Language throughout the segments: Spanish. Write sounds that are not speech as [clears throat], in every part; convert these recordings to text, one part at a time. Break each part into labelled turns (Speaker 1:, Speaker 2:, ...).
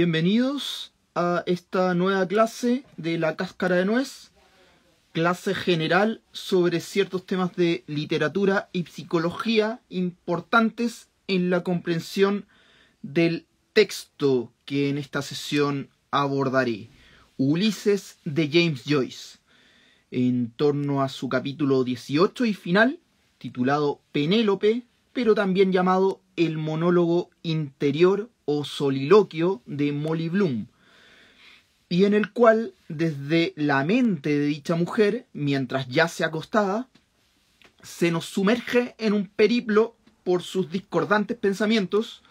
Speaker 1: Bienvenidos a esta nueva clase de la cáscara de nuez, clase general sobre ciertos temas de literatura y psicología importantes en la comprensión del texto que en esta sesión abordaré. Ulises de James Joyce, en torno a su capítulo 18 y final, titulado Penélope, pero también llamado El monólogo interior o soliloquio de Molly Bloom, y en el cual, desde la mente de dicha mujer, mientras yace acostada, se nos sumerge en un periplo por sus discordantes pensamientos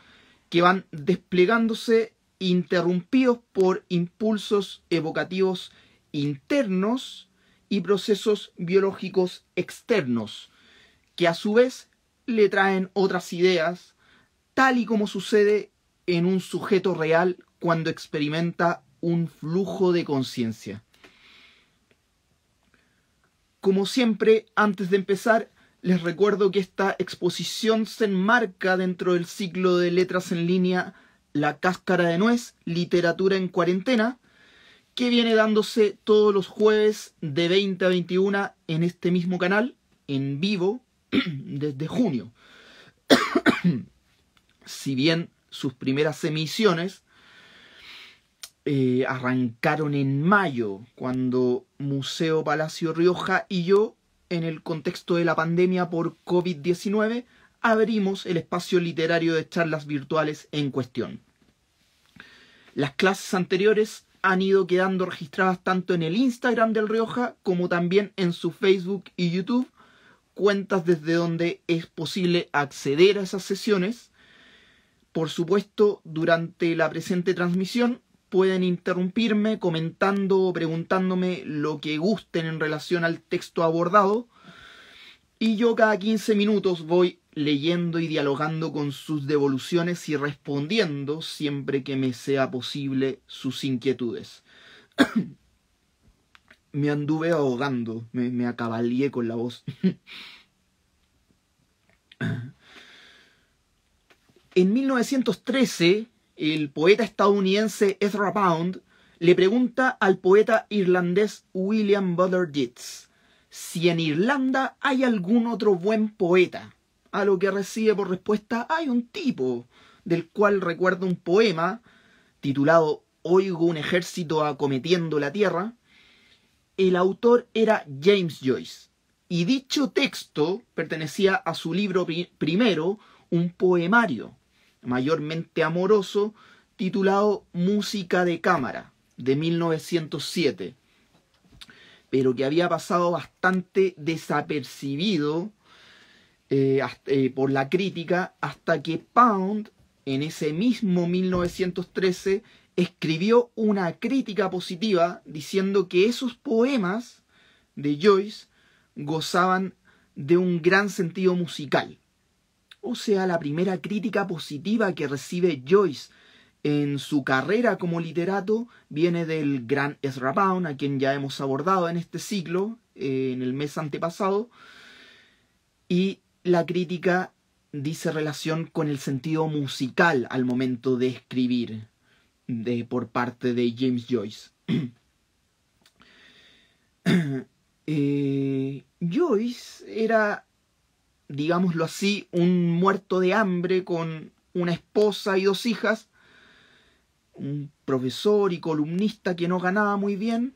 Speaker 1: que van desplegándose interrumpidos por impulsos evocativos internos y procesos biológicos externos, que a su vez le traen otras ideas, tal y como sucede en un sujeto real cuando experimenta un flujo de conciencia. Como siempre, antes de empezar, les recuerdo que esta exposición se enmarca dentro del ciclo de letras en línea La cáscara de nuez, literatura en cuarentena, que viene dándose todos los jueves de 20 a 21 en este mismo canal, en vivo, [clears throat] desde junio. [clears throat] si bien sus primeras emisiones eh, arrancaron en mayo, cuando Museo Palacio Rioja y yo, en el contexto de la pandemia por COVID-19, abrimos el espacio literario de charlas virtuales en cuestión. Las clases anteriores han ido quedando registradas tanto en el Instagram del Rioja como también en su Facebook y YouTube, cuentas desde donde es posible acceder a esas sesiones. Por supuesto, durante la presente transmisión pueden interrumpirme comentando o preguntándome lo que gusten en relación al texto abordado y yo cada 15 minutos voy leyendo y dialogando con sus devoluciones y respondiendo siempre que me sea posible sus inquietudes. [coughs] me anduve ahogando, me, me con la voz. [coughs] en 1913, el poeta estadounidense Ezra Pound le pregunta al poeta irlandés William Butler Yeats si en Irlanda hay algún otro buen poeta, a lo que recibe por respuesta hay un tipo, del cual recuerda un poema titulado Oigo un ejército acometiendo la tierra. El autor era James Joyce, y dicho texto pertenecía a su libro primero, un poemario, mayormente amoroso, titulado Música de Cámara, de 1907, pero que había pasado bastante desapercibido eh, eh, por la crítica hasta que Pound, en ese mismo 1913, escribió una crítica positiva diciendo que esos poemas de Joyce gozaban de un gran sentido musical o sea, la primera crítica positiva que recibe Joyce en su carrera como literato viene del gran Ezra Pound, a quien ya hemos abordado en este ciclo, eh, en el mes antepasado, y la crítica dice relación con el sentido musical al momento de escribir de, por parte de James Joyce. [clears throat] Eh, Joyce era digámoslo así, un muerto de hambre con una esposa y dos hijas, un profesor y columnista que no ganaba muy bien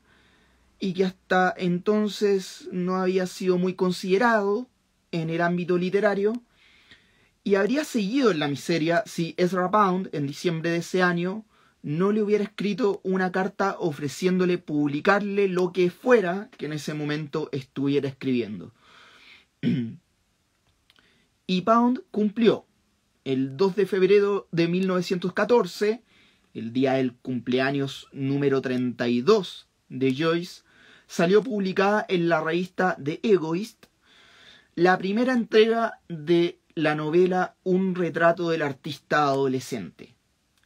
Speaker 1: y que hasta entonces no había sido muy considerado en el ámbito literario, y habría seguido en la miseria si Ezra Pound, en diciembre de ese año, no le hubiera escrito una carta ofreciéndole publicarle lo que fuera que en ese momento estuviera escribiendo. [clears throat] Y Pound cumplió el 2 de febrero de 1914, el día del cumpleaños número 32 de Joyce, salió publicada en la revista The Egoist la primera entrega de la novela Un retrato del artista adolescente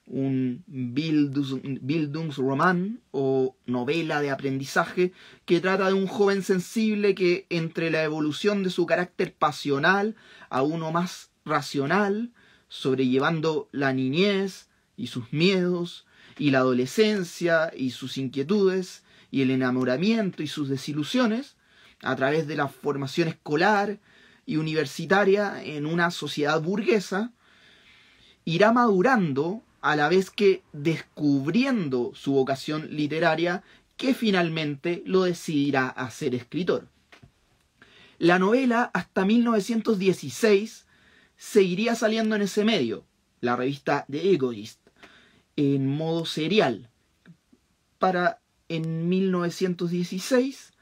Speaker 1: un Bildungsroman o novela de aprendizaje que trata de un joven sensible que entre la evolución de su carácter pasional a uno más racional, sobrellevando la niñez y sus miedos, y la adolescencia y sus inquietudes y el enamoramiento y sus desilusiones a través de la formación escolar y universitaria en una sociedad burguesa, irá madurando a la vez que descubriendo su vocación literaria que finalmente lo decidirá a ser escritor. La novela hasta 1916 seguiría saliendo en ese medio, la revista The Egoist, en modo serial, para en 1916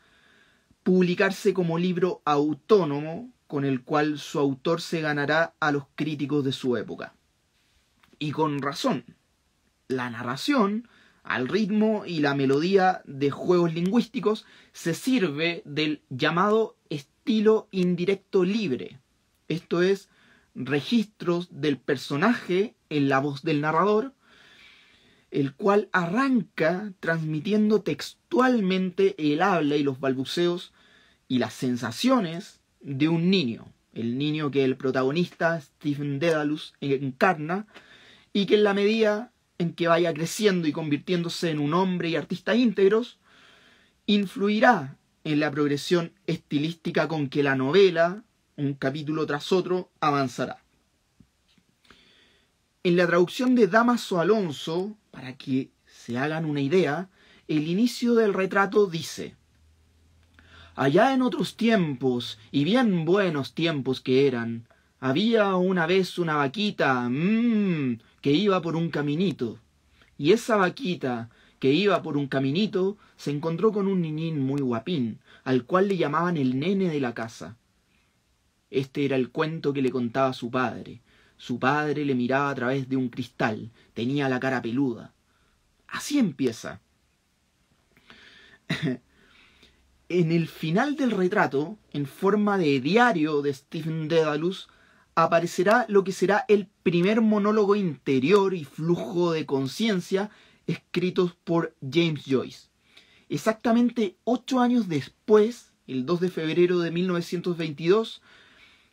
Speaker 1: publicarse como libro autónomo con el cual su autor se ganará a los críticos de su época. Y con razón. La narración, al ritmo y la melodía de juegos lingüísticos se sirve del llamado estilo indirecto libre. Esto es, registros del personaje en la voz del narrador, el cual arranca transmitiendo textualmente el habla y los balbuceos y las sensaciones de un niño, el niño que el protagonista Stephen Dedalus encarna y que en la medida en que vaya creciendo y convirtiéndose en un hombre y artista íntegros, influirá en la progresión estilística con que la novela, un capítulo tras otro, avanzará. En la traducción de Damaso Alonso, para que se hagan una idea, el inicio del retrato dice, Allá en otros tiempos, y bien buenos tiempos que eran, había una vez una vaquita mmm, que iba por un caminito, y esa vaquita que iba por un caminito se encontró con un niñín muy guapín, al cual le llamaban el nene de la casa. Este era el cuento que le contaba su padre. Su padre le miraba a través de un cristal, tenía la cara peluda. Así empieza. [laughs] en el final del retrato, en forma de diario de Stephen Dedalus, aparecerá lo que será el primer monólogo interior y flujo de conciencia escritos por James Joyce. Exactamente ocho años después, el 2 de febrero de 1922,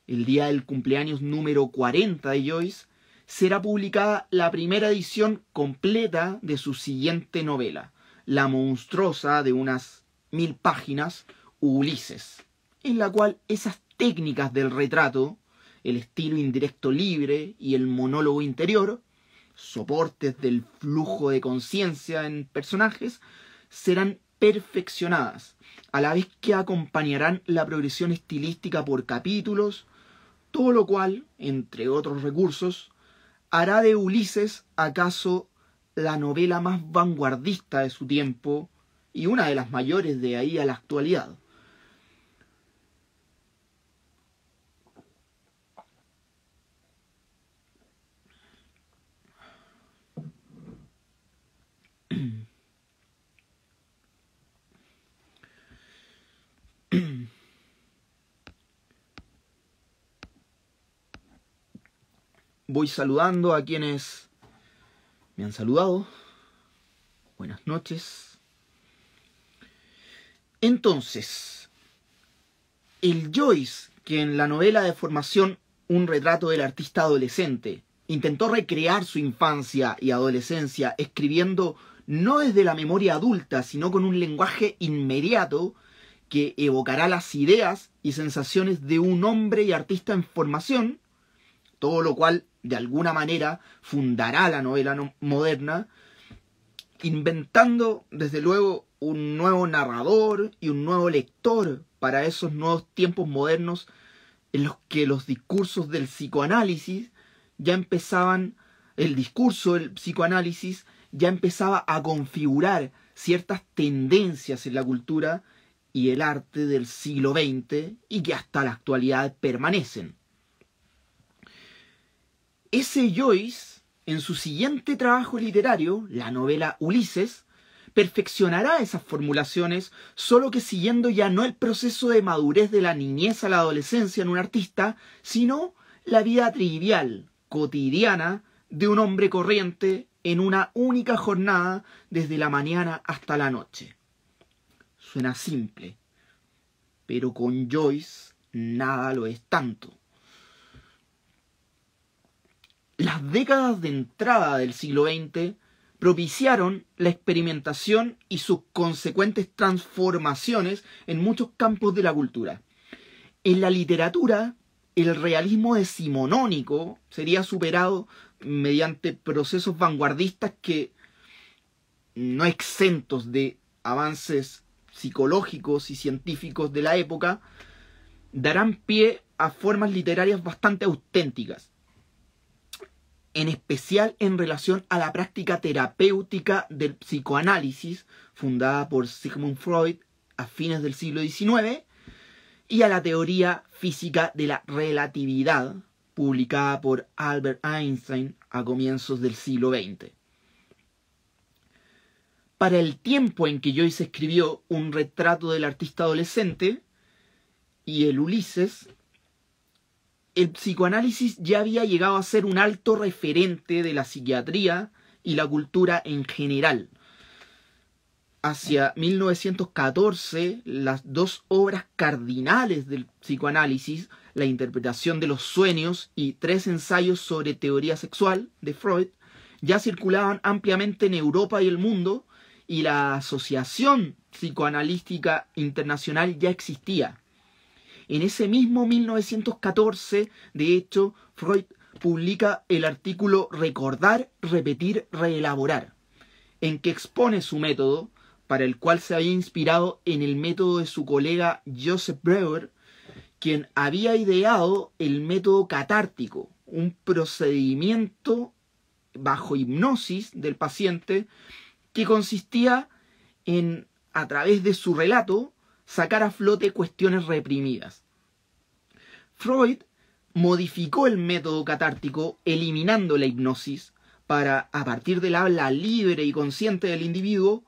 Speaker 1: el día del cumpleaños número 40 de Joyce, será publicada la primera edición completa de su siguiente novela, la monstruosa de unas mil páginas, Ulises, en la cual esas técnicas del retrato, el estilo indirecto libre y el monólogo interior, soportes del flujo de conciencia en personajes, serán perfeccionadas, a la vez que acompañarán la progresión estilística por capítulos, todo lo cual, entre otros recursos, hará de Ulises acaso la novela más vanguardista de su tiempo y una de las mayores de ahí a la actualidad. [clears throat] Voy saludando a quienes me han saludado. Buenas noches. Entonces, el Joyce, que en la novela de formación Un retrato del artista adolescente, intentó recrear su infancia y adolescencia escribiendo no desde la memoria adulta, sino con un lenguaje inmediato que evocará las ideas y sensaciones de un hombre y artista en formación, todo lo cual de alguna manera fundará la novela moderna, inventando desde luego un nuevo narrador y un nuevo lector para esos nuevos tiempos modernos en los que los discursos del psicoanálisis ya empezaban, el discurso del psicoanálisis ya empezaba a configurar ciertas tendencias en la cultura y el arte del siglo XX y que hasta la actualidad permanecen. Ese Joyce, en su siguiente trabajo literario, la novela Ulises, perfeccionará esas formulaciones, solo que siguiendo ya no el proceso de madurez de la niñez a la adolescencia en un artista, sino la vida trivial, cotidiana, de un hombre corriente en una única jornada desde la mañana hasta la noche. Suena simple, pero con Joyce nada lo es tanto. Las décadas de entrada del siglo XX propiciaron la experimentación y sus consecuentes transformaciones en muchos campos de la cultura. En la literatura, el realismo decimonónico sería superado mediante procesos vanguardistas que, no exentos de avances psicológicos y científicos de la época, darán pie a formas literarias bastante auténticas, en especial en relación a la práctica terapéutica del psicoanálisis, fundada por Sigmund Freud a fines del siglo XIX, y a la teoría física de la relatividad, publicada por Albert Einstein a comienzos del siglo XX. Para el tiempo en que Joyce escribió un retrato del artista adolescente y el Ulises, el psicoanálisis ya había llegado a ser un alto referente de la psiquiatría y la cultura en general. Hacia 1914, las dos obras cardinales del psicoanálisis, La interpretación de los sueños y tres ensayos sobre teoría sexual de Freud, ya circulaban ampliamente en Europa y el mundo, y la Asociación Psicoanalítica Internacional ya existía. En ese mismo 1914, de hecho, Freud publica el artículo Recordar, Repetir, Reelaborar, en que expone su método, para el cual se había inspirado en el método de su colega Joseph Breuer, quien había ideado el método catártico, un procedimiento bajo hipnosis del paciente que consistía en, a través de su relato, sacar a flote cuestiones reprimidas. Freud modificó el método catártico eliminando la hipnosis para, a partir del habla libre y consciente del individuo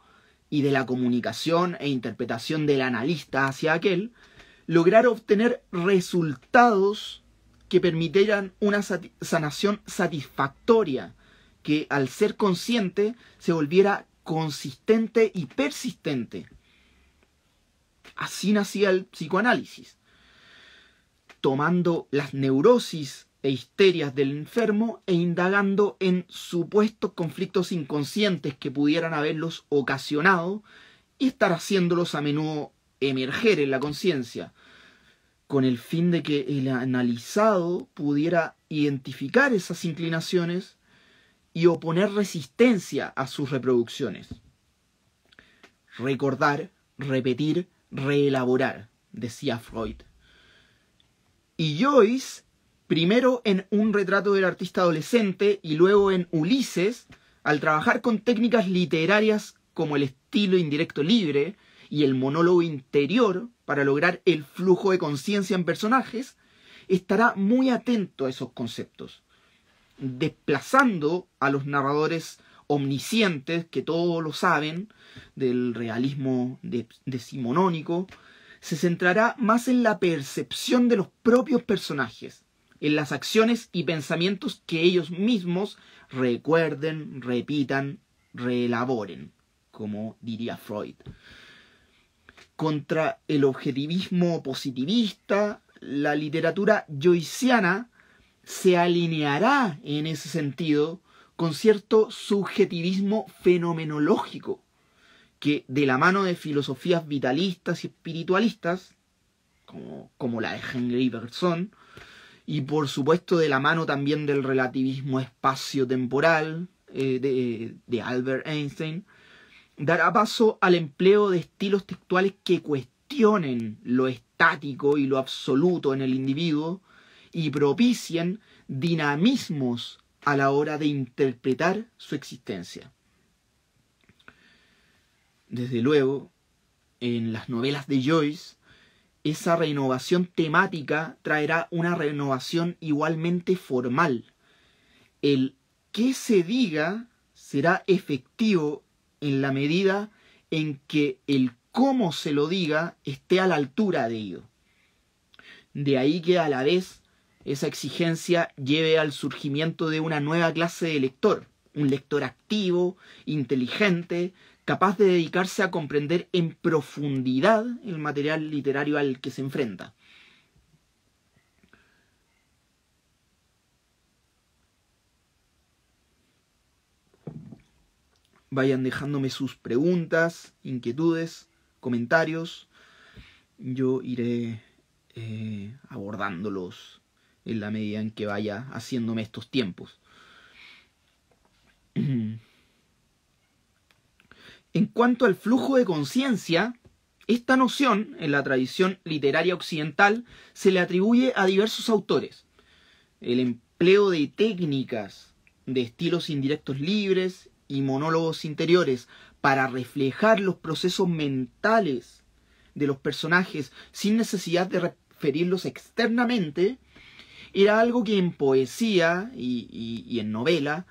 Speaker 1: y de la comunicación e interpretación del analista hacia aquel, lograr obtener resultados que permitieran una sanación satisfactoria, que al ser consciente se volviera consistente y persistente. Así nacía el psicoanálisis, tomando las neurosis e histerias del enfermo e indagando en supuestos conflictos inconscientes que pudieran haberlos ocasionado y estar haciéndolos a menudo emerger en la conciencia, con el fin de que el analizado pudiera identificar esas inclinaciones y oponer resistencia a sus reproducciones. Recordar, repetir, reelaborar, decía Freud. Y Joyce, primero en un retrato del artista adolescente y luego en Ulises, al trabajar con técnicas literarias como el estilo indirecto libre y el monólogo interior para lograr el flujo de conciencia en personajes, estará muy atento a esos conceptos desplazando a los narradores omniscientes, que todos lo saben, del realismo decimonónico, se centrará más en la percepción de los propios personajes, en las acciones y pensamientos que ellos mismos recuerden, repitan, reelaboren, como diría Freud. Contra el objetivismo positivista, la literatura joyciana se alineará en ese sentido con cierto subjetivismo fenomenológico, que de la mano de filosofías vitalistas y espiritualistas, como, la de Henry Bergson, y por supuesto de la mano también del relativismo espacio-temporal eh, de, de Albert Einstein, dará paso al empleo de estilos textuales que cuestionen lo estático y lo absoluto en el individuo, y propicien dinamismos a la hora de interpretar su existencia. Desde luego, en las novelas de Joyce, esa renovación temática traerá una renovación igualmente formal. El que se diga será efectivo en la medida en que el cómo se lo diga esté a la altura de ello. De ahí que a la vez esa exigencia lleve al surgimiento de una nueva clase de lector, un lector activo, inteligente, capaz de dedicarse a comprender en profundidad el material literario al que se enfrenta. Vayan dejándome sus preguntas, inquietudes, comentarios. Yo iré eh, abordándolos en la medida en que vaya haciéndome estos tiempos. [clears throat] En cuanto al flujo de conciencia, esta noción, en la tradición literaria occidental, se le atribuye a diversos autores. El empleo de técnicas, de estilos indirectos libres y monólogos interiores para reflejar los procesos mentales de los personajes sin necesidad de referirlos externamente, era algo que en poesía y, en novela,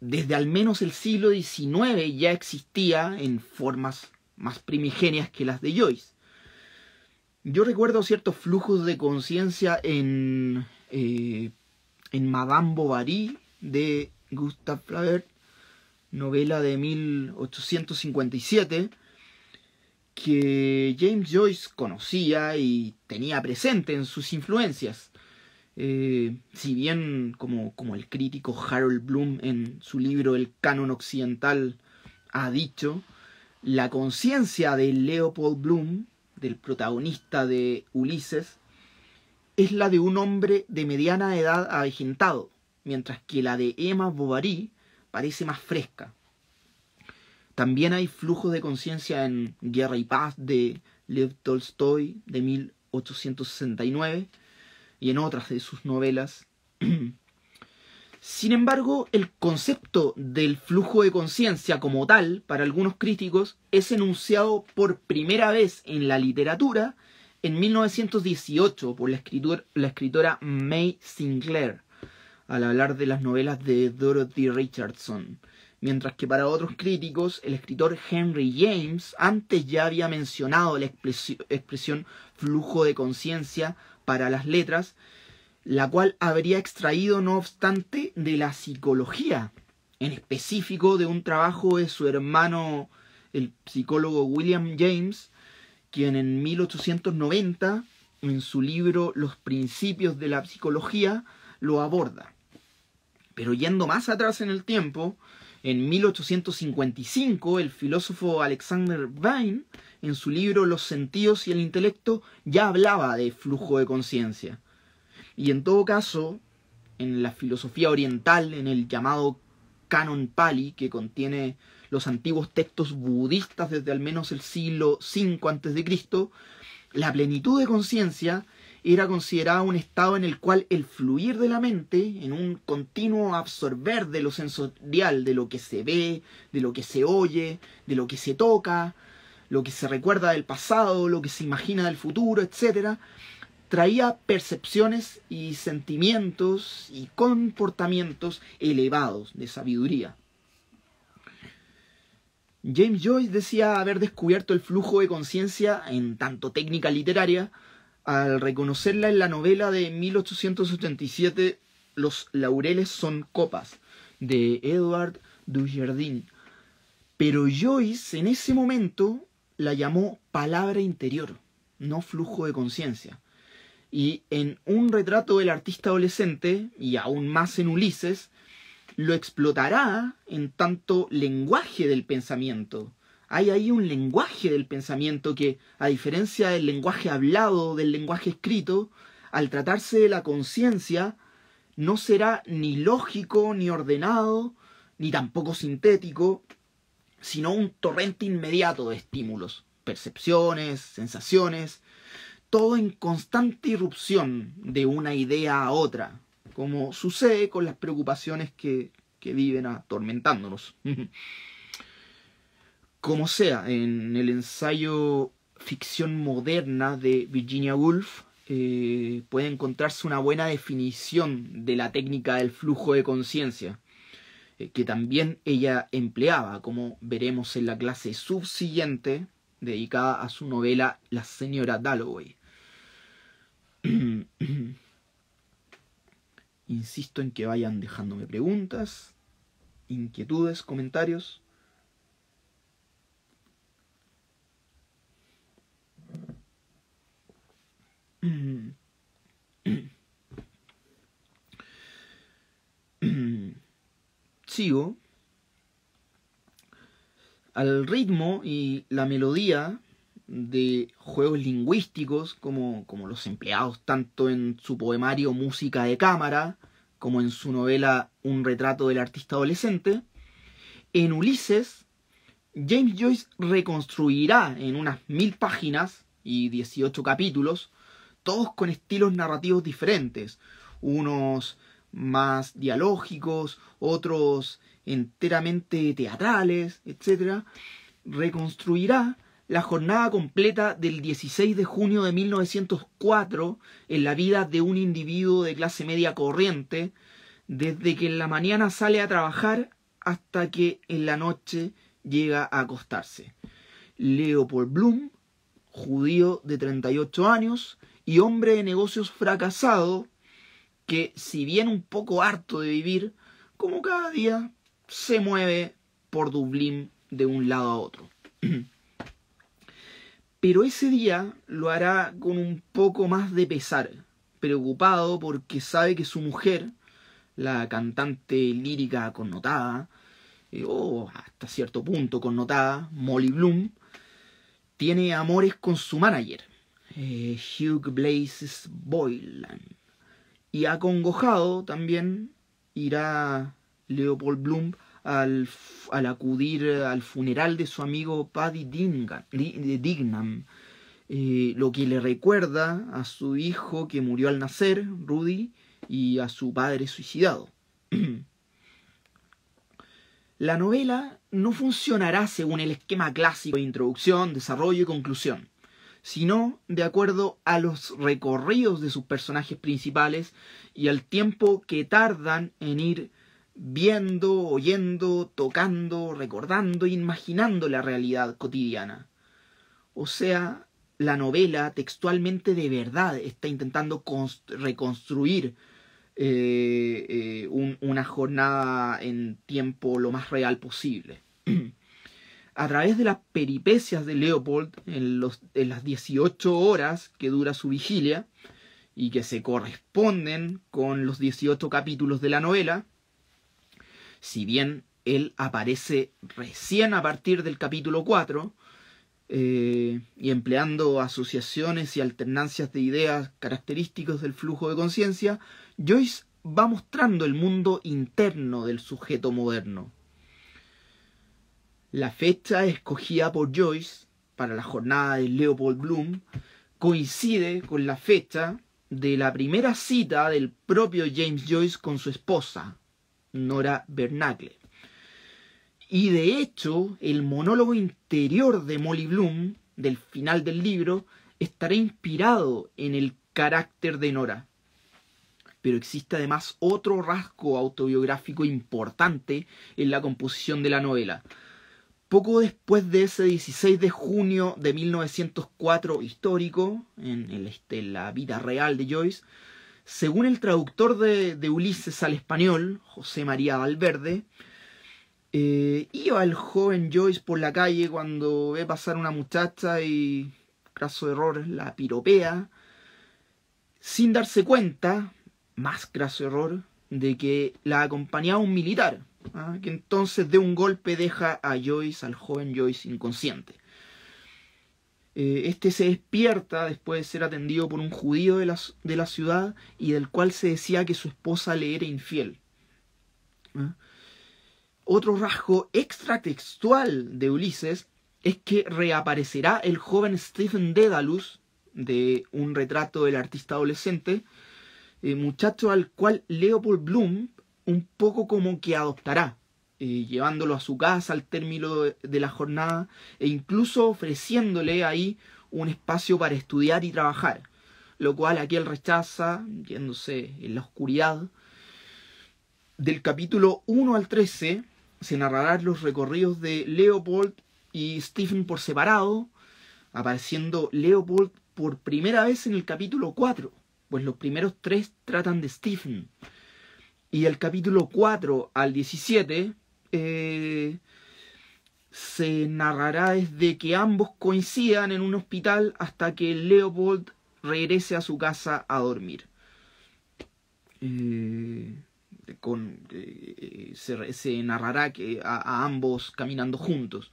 Speaker 1: desde al menos el siglo XIX ya existía en formas más primigenias que las de Joyce. Yo recuerdo ciertos flujos de conciencia en, eh, en Madame Bovary de Gustave Flaubert, novela de 1857, que James Joyce conocía y tenía presente en sus influencias. Eh, si bien como, como el crítico Harold Bloom en su libro El canon occidental ha dicho, la conciencia de Leopold Bloom, del protagonista de Ulises, es la de un hombre de mediana edad avejentado, mientras que la de Emma Bovary parece más fresca. También hay flujos de conciencia en Guerra y Paz de Lev Tolstoy de 1869 y en otras de sus novelas. [clears throat] Sin embargo, el concepto del flujo de conciencia como tal, para algunos críticos, es enunciado por primera vez en la literatura en 1918 por la, la escritora May Sinclair, al hablar de las novelas de Dorothy Richardson, mientras que para otros críticos el escritor Henry James antes ya había mencionado la expresión flujo de conciencia para las letras, la cual habría extraído no obstante de la psicología, en específico de un trabajo de su hermano el psicólogo William James, quien en 1890, en su libro Los principios de la psicología, lo aborda. Pero yendo más atrás en el tiempo, en 1855 el filósofo Alexander Vine, en su libro Los sentidos y el intelecto, ya hablaba de flujo de conciencia. Y en todo caso, en la filosofía oriental, en el llamado Canon Pali, que contiene los antiguos textos budistas desde al menos el siglo V a.C., la plenitud de conciencia era considerada un estado en el cual el fluir de la mente, en un continuo absorber de lo sensorial, de lo que se ve, de lo que se oye, de lo que se toca, lo que se recuerda del pasado, lo que se imagina del futuro, etc., traía percepciones y sentimientos y comportamientos elevados de sabiduría. James Joyce decía haber descubierto el flujo de conciencia en tanto técnica literaria al reconocerla en la novela de 1887 Los laureles son copas de Edward Dujardin. Pero Joyce en ese momento la llamó palabra interior, no flujo de conciencia. Y en un retrato del artista adolescente, y aún más en Ulises, lo explotará en tanto lenguaje del pensamiento, hay ahí un lenguaje del pensamiento que, a diferencia del lenguaje hablado, del lenguaje escrito, al tratarse de la conciencia, no será ni lógico, ni ordenado, ni tampoco sintético, sino un torrente inmediato de estímulos, percepciones, sensaciones, todo en constante irrupción de una idea a otra, como sucede con las preocupaciones que, que viven atormentándonos. [laughs] Como sea, en el ensayo Ficción Moderna de Virginia Woolf eh, puede encontrarse una buena definición de la técnica del flujo de conciencia, eh, que también ella empleaba, como veremos en la clase subsiguiente, dedicada a su novela La señora Dalloway. [clears throat] Insisto en que vayan dejándome preguntas, inquietudes, comentarios. [clears throat] Sigo. al ritmo y la melodía de juegos lingüísticos como, como los empleados tanto en su poemario Música de Cámara como en su novela Un retrato del artista adolescente, en Ulises, James Joyce reconstruirá en unas mil páginas y 18 capítulos, todos con estilos narrativos diferentes, unos más dialógicos, otros enteramente teatrales, etc., reconstruirá la jornada completa del 16 de junio de 1904 en la vida de un individuo de clase media corriente, desde que en la mañana sale a trabajar hasta que en la noche llega a acostarse. Leopold Bloom, judío de 38 años y hombre de negocios fracasado, que si bien un poco harto de vivir, como cada día, se mueve por Dublín de un lado a otro. [clears throat] Pero ese día lo hará con un poco más de pesar, preocupado porque sabe que su mujer, la cantante lírica connotada, eh, o hasta cierto punto connotada, Molly Bloom, tiene amores con su manager, eh, Hugh Blazes Boylan. Y acongojado también irá Leopold Bloom al, acudir al funeral de su amigo Paddy Dignam, eh, lo que le recuerda a su hijo que murió al nacer, Rudy, y a su padre suicidado. [clears throat] La novela no funcionará según el esquema clásico de introducción, desarrollo y conclusión, sino de acuerdo a los recorridos de sus personajes principales y al tiempo que tardan en ir viendo, oyendo, tocando, recordando, imaginando la realidad cotidiana. O sea, la novela textualmente de verdad está intentando reconstruir eh, eh, una jornada en tiempo lo más real posible. [clears throat] A través de las peripecias de Leopold en, las 18 horas que dura su vigilia y que se corresponden con los 18 capítulos de la novela, si bien él aparece recién a partir del capítulo 4, eh, y empleando asociaciones y alternancias de ideas característicos del flujo de conciencia, Joyce va mostrando el mundo interno del sujeto moderno. La fecha escogida por Joyce para la jornada de Leopold Bloom coincide con la fecha de la primera cita del propio James Joyce con su esposa, Nora Bernacle. Y de hecho, el monólogo interior de Molly Bloom, del final del libro, estará inspirado en el carácter de Nora. Pero existe además otro rasgo autobiográfico importante en la composición de la novela. Poco después de ese 16 de junio de 1904 histórico, en, este, la vida real de Joyce, según el traductor de, Ulises al español, José María Valverde, eh, iba el joven Joyce por la calle cuando ve pasar una muchacha y, caso error, la piropea, sin darse cuenta, más graso error, de que la acompañaba un militar, ¿ah? que entonces de un golpe deja a Joyce, al joven Joyce, inconsciente. Eh, este se despierta después de ser atendido por un judío de la, de la, ciudad y del cual se decía que su esposa le era infiel. ¿ah? Otro rasgo extratextual de Ulises es que reaparecerá el joven Stephen Dedalus de un retrato del artista adolescente, eh, muchacho al cual Leopold Bloom un poco como que adoptará. Eh, llevándolo a su casa al término de, la jornada e incluso ofreciéndole ahí un espacio para estudiar y trabajar, lo cual aquí él rechaza, yéndose en la oscuridad. Del capítulo 1 al 13 se narrarán los recorridos de Leopold y Stephen por separado, apareciendo Leopold por primera vez en el capítulo 4, pues los primeros tres tratan de Stephen. Y del capítulo 4 al 17 eh, se narrará desde que ambos coincidan en un hospital hasta que Leopold regrese a su casa a dormir. Eh, con, eh, se, narrará que a, ambos caminando juntos.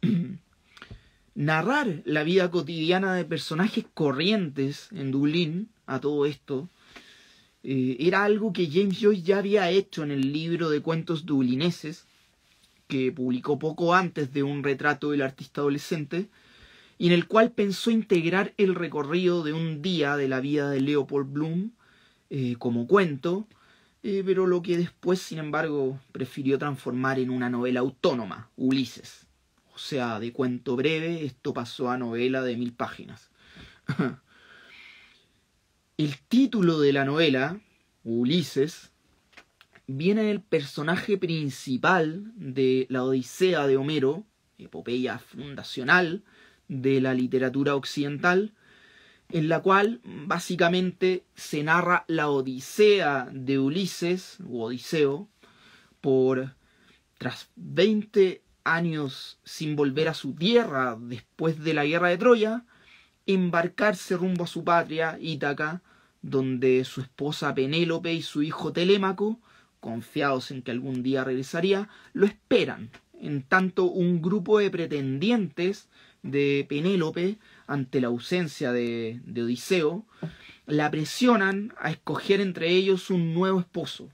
Speaker 1: [clears throat] narrar la vida cotidiana de personajes corrientes en Dublín, a todo esto, eh, era algo que James Joyce ya había hecho en el libro de cuentos dublineses, que publicó poco antes de un retrato del artista adolescente, y en el cual pensó integrar el recorrido de un día de la vida de Leopold Bloom eh, como cuento, eh, pero lo que después, sin embargo, prefirió transformar en una novela autónoma, Ulises. O sea, de cuento breve, esto pasó a novela de mil páginas. [laughs] El título de la novela, Ulises, viene del personaje principal de la Odisea de Homero, epopeya fundacional de la literatura occidental, en la cual básicamente se narra la Odisea de Ulises, o Odiseo, por tras 20 años sin volver a su tierra después de la guerra de Troya, embarcarse rumbo a su patria, Ítaca, donde su esposa Penélope y su hijo Telémaco, confiados en que algún día regresaría, lo esperan. En tanto, un grupo de pretendientes de Penélope, ante la ausencia de, de Odiseo, la presionan a escoger entre ellos un nuevo esposo,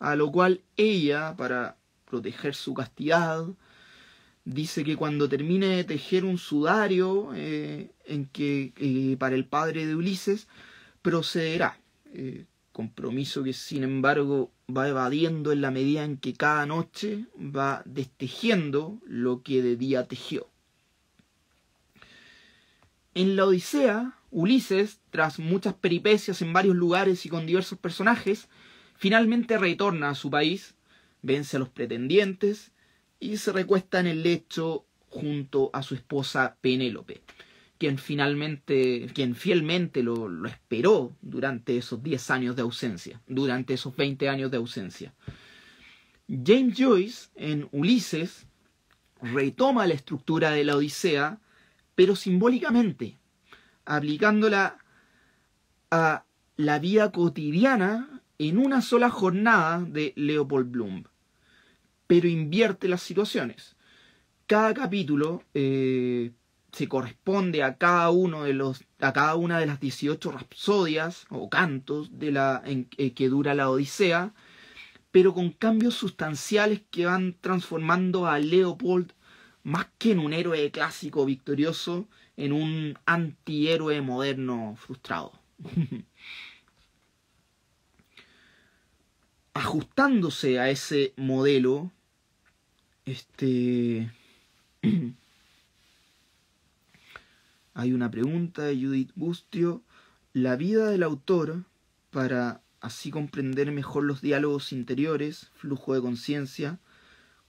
Speaker 1: a lo cual ella, para proteger su castidad, dice que cuando termine de tejer un sudario eh, en que eh, para el padre de Ulises procederá eh, compromiso que sin embargo va evadiendo en la medida en que cada noche va destejiendo lo que de día tejió. En la Odisea Ulises tras muchas peripecias en varios lugares y con diversos personajes finalmente retorna a su país vence a los pretendientes y se recuesta en el lecho junto a su esposa Penélope, quien finalmente, quien fielmente lo, esperó durante esos 10 años de ausencia, durante esos 20 años de ausencia. James Joyce, en Ulises, retoma la estructura de la Odisea, pero simbólicamente, aplicándola a la vida cotidiana en una sola jornada de Leopold Bloom pero invierte las situaciones. Cada capítulo eh, se corresponde a cada uno de los a cada una de las 18 rapsodias o cantos de la eh, que dura la Odisea, pero con cambios sustanciales que van transformando a Leopold más que en un héroe clásico victorioso, en un antihéroe moderno frustrado. [laughs] Ajustándose a ese modelo, este. [clears throat] Hay una pregunta de Judith Bustio. La vida del autor, para así comprender mejor los diálogos interiores, flujo de conciencia,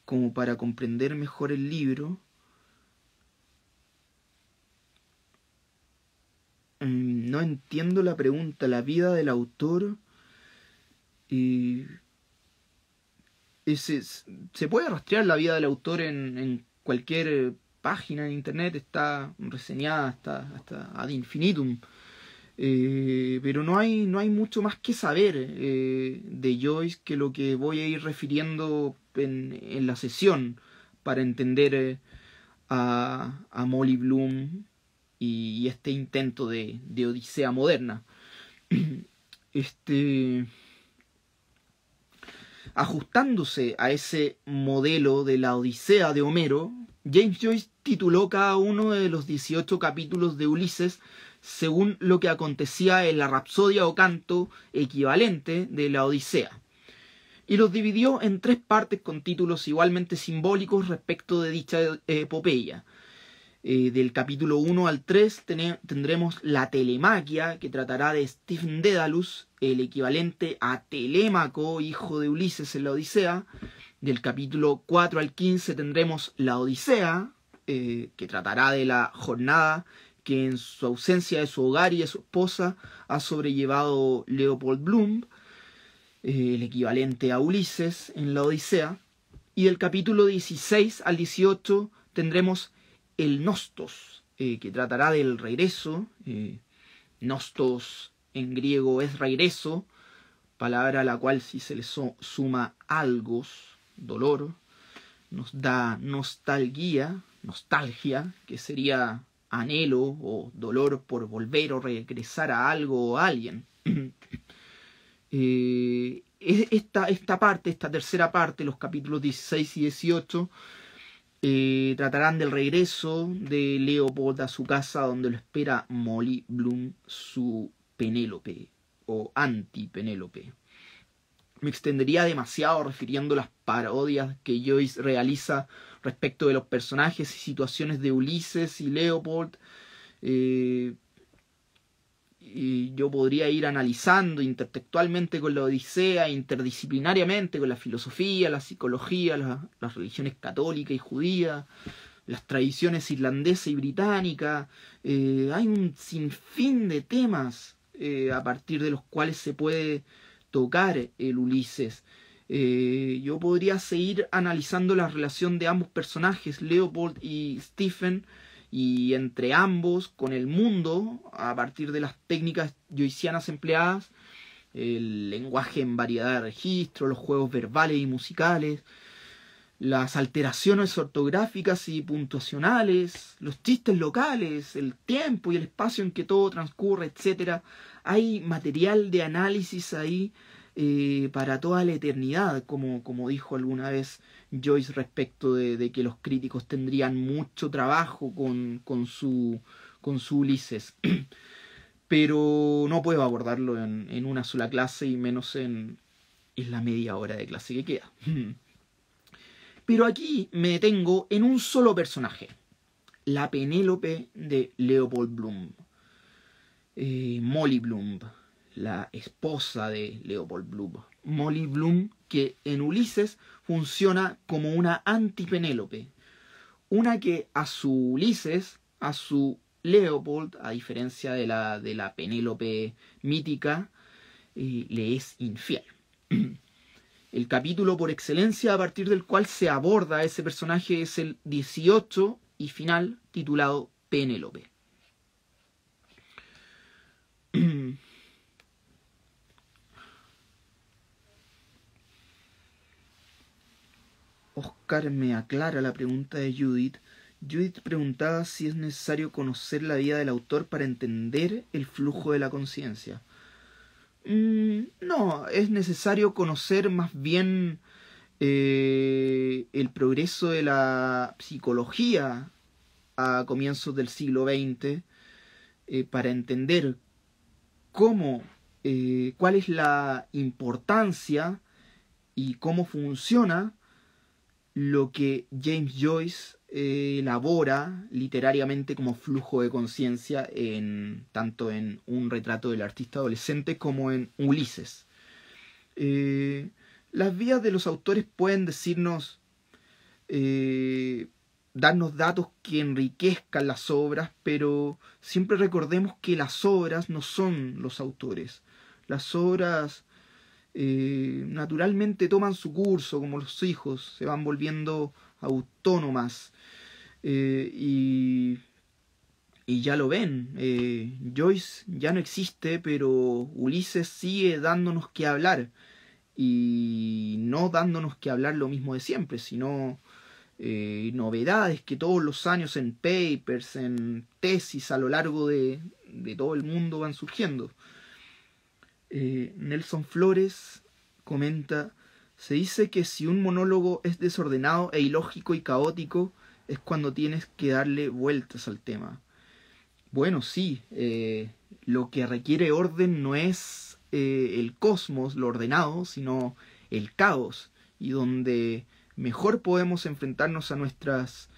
Speaker 1: como para comprender mejor el libro, mm, no entiendo la pregunta, la vida del autor y se puede rastrear la vida del autor en, cualquier página de internet, está reseñada hasta, hasta ad infinitum. Eh, pero no hay, no hay mucho más que saber eh, de Joyce que lo que voy a ir refiriendo en, en la sesión para entender eh, a, a, Molly Bloom y, y este intento de, de Odisea moderna. [clears throat] Este Ajustándose a ese modelo de la Odisea de Homero, James Joyce tituló cada uno de los 18 capítulos de Ulises según lo que acontecía en la rapsodia o canto equivalente de la Odisea, y los dividió en tres partes con títulos igualmente simbólicos respecto de dicha epopeya. Eh, del capítulo 1 al 3 tendremos la telemaquia, que tratará de Stephen Dedalus, el equivalente a Telémaco, hijo de Ulises en la Odisea. Del capítulo 4 al 15 tendremos la Odisea, eh, que tratará de la jornada que en su ausencia de su hogar y de su esposa ha sobrellevado Leopold Bloom, eh, el equivalente a Ulises en la Odisea. Y del capítulo 16 al 18 tendremos el Nostos, eh, que tratará del regreso. Eh, nostos en griego es regreso, palabra a la cual si se le suma algos, dolor, nos da nostalgia, nostalgia, que sería anhelo o dolor por volver o regresar a algo o a alguien. [clears throat] Eh, esta, esta parte, esta tercera parte, los capítulos 16 y 18, eh, tratarán del regreso de Leopold a su casa donde lo espera Molly Bloom, su Penélope o anti-Penélope. Me extendería demasiado refiriendo las parodias que Joyce realiza respecto de los personajes y situaciones de Ulises y Leopold. Eh, y yo podría ir analizando intertextualmente con la Odisea, interdisciplinariamente con la filosofía, la psicología, las religiones católica y judía, las tradiciones irlandesa y británica. Eh, hay un sinfín de temas eh, a partir de los cuales se puede tocar el Ulises. Eh, yo podría seguir analizando la relación de ambos personajes, Leopold y Stephen, y entre ambos con el mundo a partir de las técnicas joycianas empleadas, el lenguaje en variedad de registros, los juegos verbales y musicales, las alteraciones ortográficas y puntuacionales, los chistes locales, el tiempo y el espacio en que todo transcurre, etc. Hay material de análisis ahí eh, para toda la eternidad, como, como dijo alguna vez Joyce respecto de, que los críticos tendrían mucho trabajo con, con, su, con su Ulises. [clears throat] Pero no puedo abordarlo en, en, una sola clase y menos en, en la media hora de clase que queda. [laughs] Pero aquí me detengo en un solo personaje, la Penélope de Leopold Bloom, eh, Molly Bloom la esposa de Leopold Bloom, Molly Bloom, que en Ulises funciona como una anti-Penélope, una que a su Ulises, a su Leopold, a diferencia de la, de la Penélope mítica, eh, le es infiel. [clears throat] El capítulo por excelencia a partir del cual se aborda ese personaje es el 18 y final titulado Penélope. [clears throat] Oscar me aclara la pregunta de Judith. Judith preguntaba si es necesario conocer la vida del autor para entender el flujo de la conciencia. Mm, no, es necesario conocer más bien eh, el progreso de la psicología a comienzos del siglo XX eh, para entender cómo, eh, cuál es la importancia y cómo funciona lo que James Joyce eh, elabora literariamente como flujo de conciencia en tanto en un retrato del artista adolescente como en Ulises. Eh, las vías de los autores pueden decirnos, eh, darnos datos que enriquezcan las obras, pero siempre recordemos que las obras no son los autores. Las obras eh, naturalmente toman su curso como los hijos, se van volviendo autónomas eh, y, y, ya lo ven. Eh, Joyce ya no existe, pero Ulises sigue dándonos que hablar y no dándonos que hablar lo mismo de siempre, sino novedades que todos los años en papers, en tesis a lo largo de, de todo el mundo van surgiendo. Eh, Nelson Flores comenta, se dice que si un monólogo es desordenado e ilógico y caótico, es cuando tienes que darle vueltas al tema. Bueno, sí, eh, lo que requiere orden no es eh, el cosmos, lo ordenado, sino el caos, y donde mejor podemos enfrentarnos a nuestras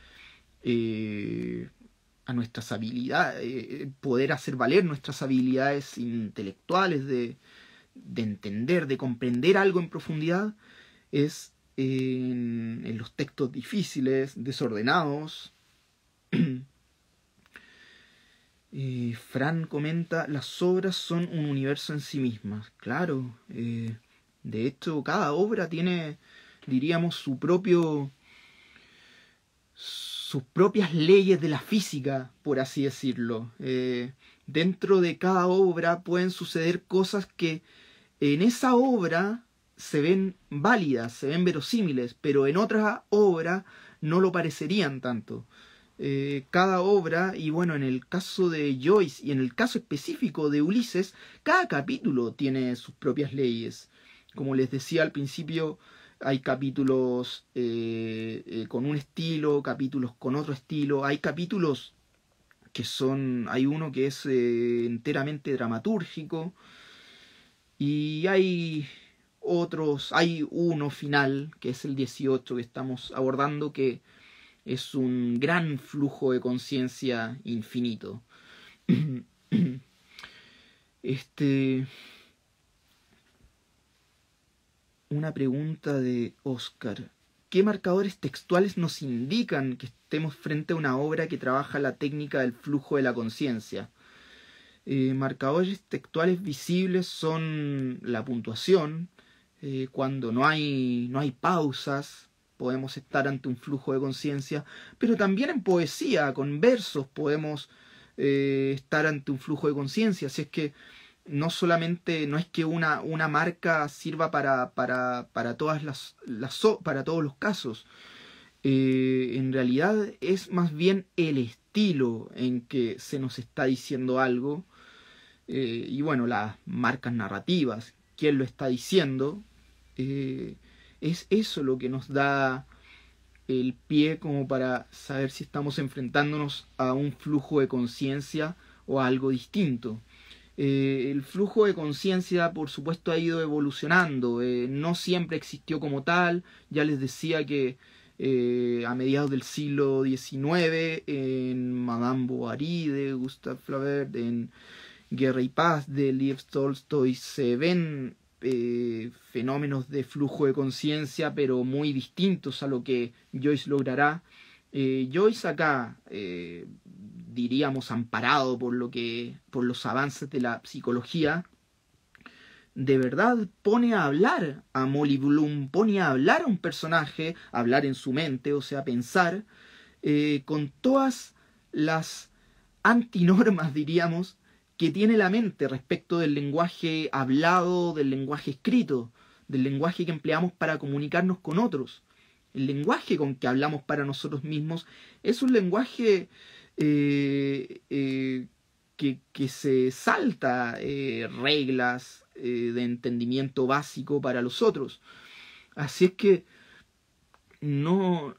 Speaker 1: a nuestras habilidades, eh, poder hacer valer nuestras habilidades intelectuales de, de entender, de comprender algo en profundidad, es en, los textos difíciles, desordenados. [clears throat] eh, Fran comenta, las obras son un universo en sí mismas. Claro, eh, de hecho cada obra tiene, diríamos, su propio sus propias leyes de la física, por así decirlo. Eh, dentro de cada obra pueden suceder cosas que en esa obra se ven válidas, se ven verosímiles, pero en otra obra no lo parecerían tanto. eh, cada obra, y bueno, en el caso de Joyce y en el caso específico de Ulises, cada capítulo tiene sus propias leyes. Como les decía al principio, hay capítulos eh, eh, con un estilo, capítulos con otro estilo, hay capítulos que son, hay uno que es enteramente dramatúrgico, y hay otros, hay uno final, que es el 18 que estamos abordando, que es un gran flujo de conciencia infinito. [clears throat] Este. Una pregunta de Oscar. ¿Qué marcadores textuales nos indican que estemos frente a una obra que trabaja la técnica del flujo de la conciencia? Eh, marcadores textuales visibles son la puntuación, eh, cuando no hay, no hay pausas, podemos estar ante un flujo de conciencia, pero también en poesía, con versos, podemos eh, estar ante un flujo de conciencia. Así es que no solamente, no es que una, una marca sirva para, para, para, todas las, las, para todos los casos. Eh, en realidad es más bien el estilo en que se nos está diciendo algo. Eh, y bueno, las marcas narrativas, quién lo está diciendo, es eso lo que nos da el pie como para saber si estamos enfrentándonos a un flujo de conciencia o a algo distinto. Eh, el flujo de conciencia, por supuesto, ha ido evolucionando. Eh, no siempre existió como tal. Ya les decía que eh, a mediados del siglo XIX, en Madame Bovary de Gustave Flaubert, en Guerra y Paz de Lev Tolstoy, se ven fenómenos de flujo de conciencia, pero muy distintos a lo que Joyce logrará. Joyce acá, diríamos, amparado por lo que, por los avances de la psicología, de verdad pone a hablar a Molly Bloom, pone a hablar a un personaje, hablar en su mente, o sea, pensar, con todas las antinormas, [laughs] diríamos, que tiene la mente respecto del lenguaje hablado, del lenguaje escrito, del lenguaje que empleamos para comunicarnos con otros. El lenguaje con que hablamos para nosotros mismos es un lenguaje eh, eh, que, se salta eh, reglas de entendimiento básico para los otros. Así es que no,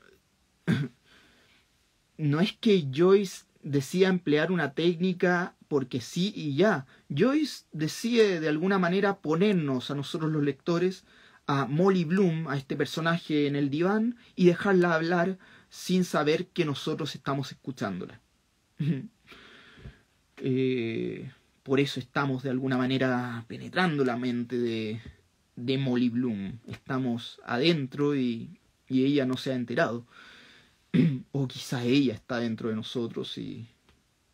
Speaker 1: [clears throat] no es que Joyce decía emplear una técnica porque sí y ya. Joyce decide de alguna manera ponernos a nosotros los lectores a Molly Bloom, a este personaje en el diván, y dejarla hablar sin saber que nosotros estamos escuchándola. Eh, por eso estamos de alguna manera penetrando la mente de, de Molly Bloom. Estamos adentro y, y ella no se ha enterado. [clears throat] o quizá ella está dentro de nosotros y,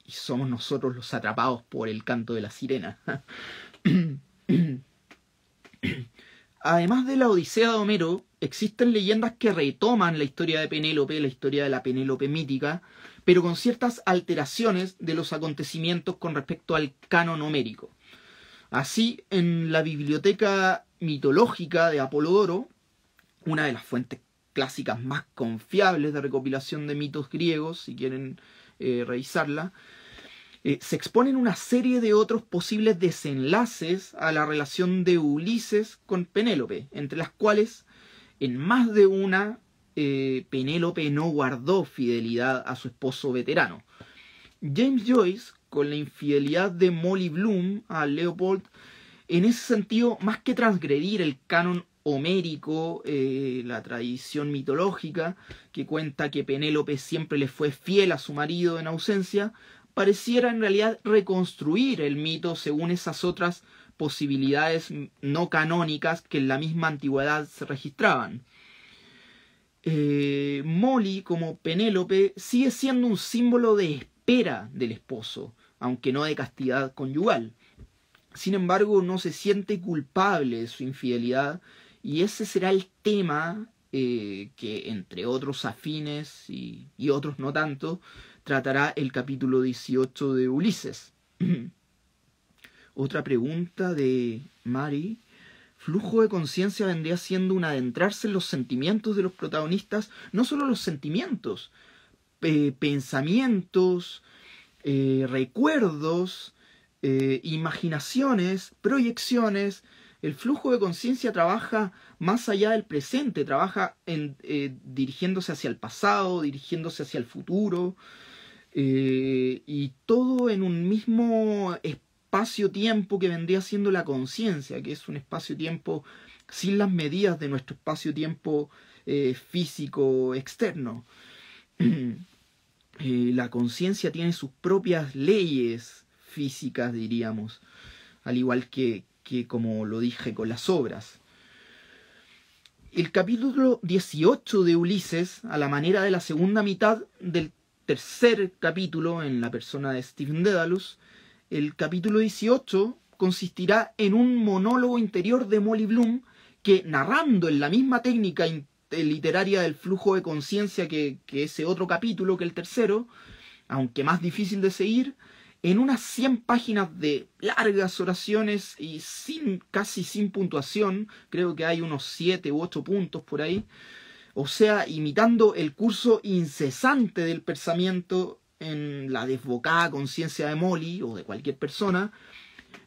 Speaker 1: y somos nosotros los atrapados por el canto de la sirena. [clears throat] Además de la Odisea de Homero, existen leyendas que retoman la historia de Penélope, la historia de la Penélope mítica, pero con ciertas alteraciones de los acontecimientos con respecto al canon homérico. Así, en la biblioteca mitológica de Apolodoro, una de las fuentes clásicas más confiables de recopilación de mitos griegos, si quieren eh, revisarla, eh, se exponen una serie de otros posibles desenlaces a la relación de Ulises con Penélope, entre las cuales en más de una eh, Penélope no guardó fidelidad a su esposo veterano. James Joyce, con la infidelidad de Molly Bloom a Leopold, en ese sentido, más que transgredir el canon homérico, eh, la tradición mitológica, que cuenta que Penélope siempre le fue fiel a su marido en ausencia, pareciera en realidad reconstruir el mito según esas otras posibilidades no canónicas que en la misma antigüedad se registraban. Eh, Molly, como Penélope, sigue siendo un símbolo de espera del esposo, aunque no de castidad conyugal. Sin embargo, no se siente culpable de su infidelidad y ese será el tema eh, que, entre otros afines y, y otros no tanto, tratará el capítulo 18 de Ulises. [clears throat] Otra pregunta de Mari. Flujo de conciencia vendría siendo un adentrarse en los sentimientos de los protagonistas, no solo los sentimientos, eh, pensamientos, eh, recuerdos, eh, imaginaciones, proyecciones. El flujo de conciencia trabaja más allá del presente, trabaja en, dirigiéndose hacia el pasado, dirigiéndose hacia el futuro, y todo en un mismo espacio-tiempo que vendría siendo la conciencia, que es un espacio-tiempo sin las medidas de nuestro espacio-tiempo eh, físico externo. [clears throat] Eh, la conciencia tiene sus propias leyes físicas, diríamos, al igual que, que como lo dije con las obras. El capítulo 18 de Ulises, a la manera de la segunda mitad del tercer capítulo en la persona de Stephen Dedalus, el capítulo 18 consistirá en un monólogo interior de Molly Bloom que narrando en la misma técnica literaria del flujo de conciencia que, ese otro capítulo, que el tercero, aunque más difícil de seguir, en unas 100 páginas de largas oraciones y sin casi sin puntuación, creo que hay unos 7 u 8 puntos por ahí, o sea, imitando el curso incesante del pensamiento en la desbocada conciencia de Molly o de cualquier persona,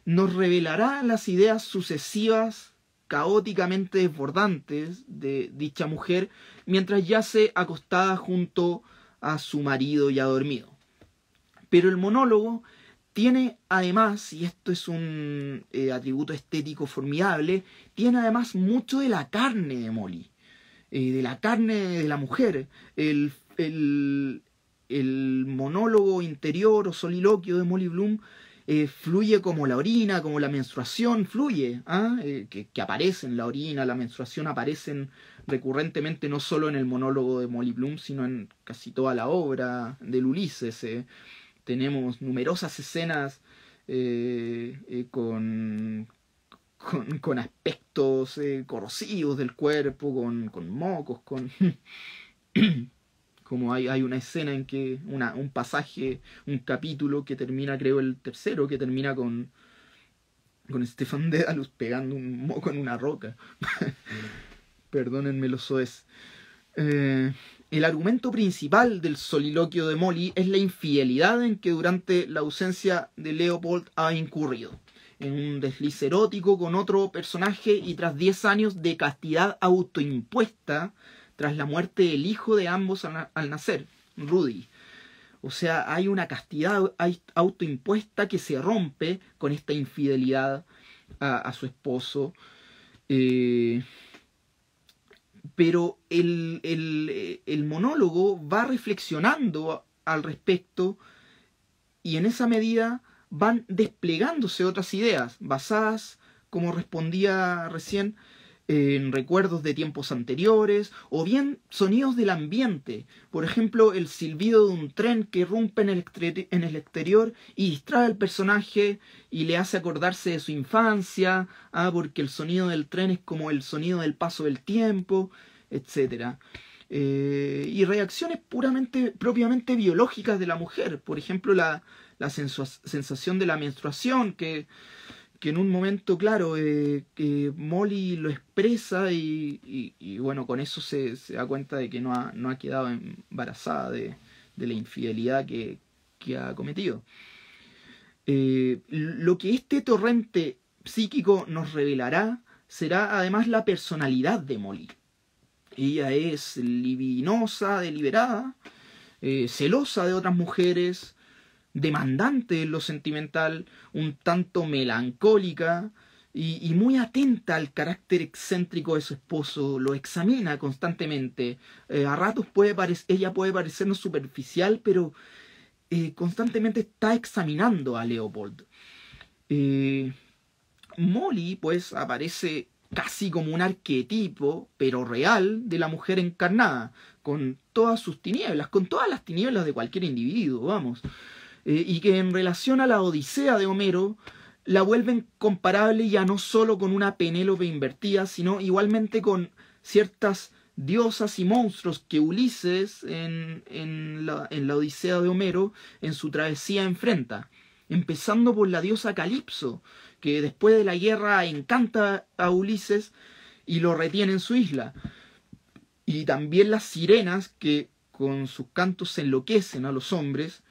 Speaker 1: nos revelará las ideas sucesivas caóticamente desbordantes de dicha mujer mientras yace acostada junto a su marido ya dormido. Pero el monólogo tiene además, y esto es un eh, atributo estético formidable, tiene además mucho de la carne de Molly, eh, de la carne de la mujer. El, el, el monólogo interior o soliloquio de Molly Bloom eh, fluye como la orina, como la menstruación fluye, ¿ah? eh, que, aparecen la orina, la menstruación aparecen recurrentemente no solo en el monólogo de Molly Bloom, sino en casi toda la obra del Ulises. Eh. Tenemos numerosas escenas con, con, con, aspectos corrosivos del cuerpo, con, con mocos, con... [clears throat] como hay, hay una escena en que una, un pasaje, un capítulo que termina, creo, el tercero, que termina con, con Stefan [laughs] Dedalus pegando un moco en una roca. [laughs] Perdónenme los soes. Eh, el argumento principal del soliloquio de Molly es la infidelidad en que durante la ausencia de Leopold ha incurrido. En un desliz erótico con otro personaje y tras 10 años de castidad autoimpuesta, tras la muerte del hijo de ambos al, nacer, Rudy. O sea, hay una castidad autoimpuesta que se rompe con esta infidelidad a, su esposo. Eh, pero el, el, monólogo va reflexionando al respecto y en esa medida van desplegándose otras ideas basadas, como respondía recién, en recuerdos de tiempos anteriores o bien sonidos del ambiente, por ejemplo el silbido de un tren que el, en el exterior y distrae al personaje y le hace acordarse de su infancia, ah, porque el sonido del tren es como el sonido del paso del tiempo, etc. Eh, y reacciones puramente, propiamente biológicas de la mujer, por ejemplo la, la sensación de la menstruación que que en un momento, claro, eh, que Molly lo expresa y, bueno, con eso se, da cuenta de que no ha, no ha quedado embarazada de, la infidelidad que, ha cometido. Eh, lo que este torrente psíquico nos revelará será además la personalidad de Molly. Ella es libinosa, deliberada, eh, celosa de otras mujeres, demandante en lo sentimental, un tanto melancólica y, muy atenta al carácter excéntrico de su esposo, lo examina constantemente. Eh, a ratos puede ella puede parecernos superficial, pero eh, constantemente está examinando a Leopold. Eh, Molly, pues, aparece casi como un arquetipo, pero real, de la mujer encarnada, con todas sus tinieblas, con todas las tinieblas de cualquier individuo, vamos. Eh, y que en relación a la Odisea de Homero la vuelven comparable ya no solo con una Penélope invertida, sino igualmente con ciertas diosas y monstruos que Ulises en, en, la, en la Odisea de Homero en su travesía enfrenta, empezando por la diosa Calipso, que después de la guerra encanta a Ulises y lo retiene en su isla, y también las sirenas que con sus cantos enloquecen a los hombres,